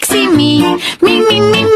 sexy me, me, me, me, me, me, me.